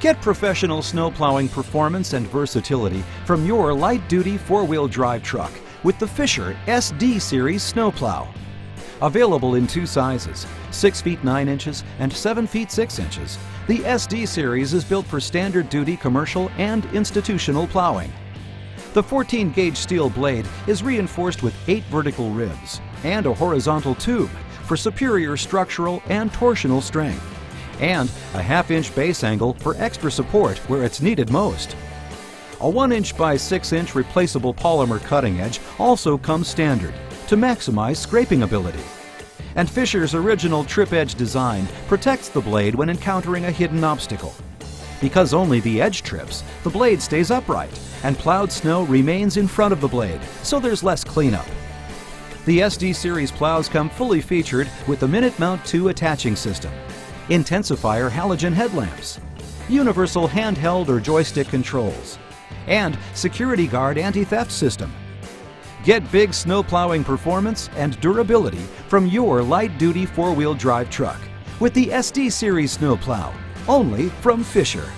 Get professional snow plowing performance and versatility from your light-duty four-wheel drive truck with the Fisher SD Series snowplow. Available in two sizes, 6 feet 9 inches and 7 feet 6 inches, the SD Series is built for standard duty commercial and institutional plowing. The 14 gauge steel blade is reinforced with 8 vertical ribs and a horizontal tube for superior structural and torsional strength, and a half inch base angle for extra support where it's needed most. A 1 inch by 6 inch replaceable polymer cutting edge also comes standard to maximize scraping ability. And Fisher's original trip edge design protects the blade when encountering a hidden obstacle. Because only the edge trips, the blade stays upright and plowed snow remains in front of the blade, so there's less cleanup. The SD Series plows come fully featured with the Minute Mount 2 attaching system, Intensifire halogen headlamps, universal handheld or joystick controls, and Security Guard anti-theft system. Get big snow plowing performance and durability from your light-duty four-wheel drive truck with the SD Series snowplow, only from Fisher.